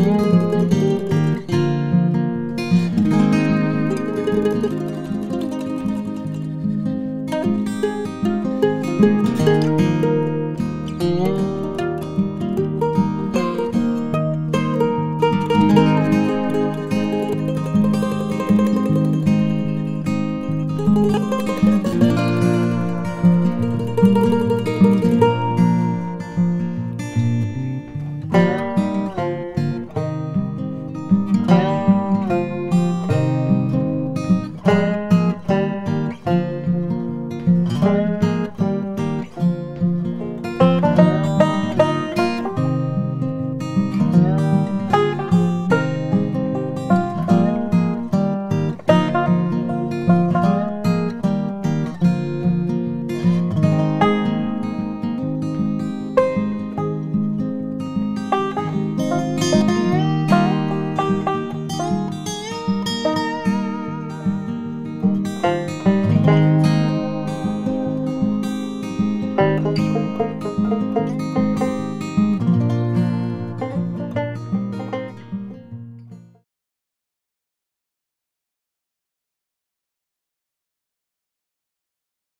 Música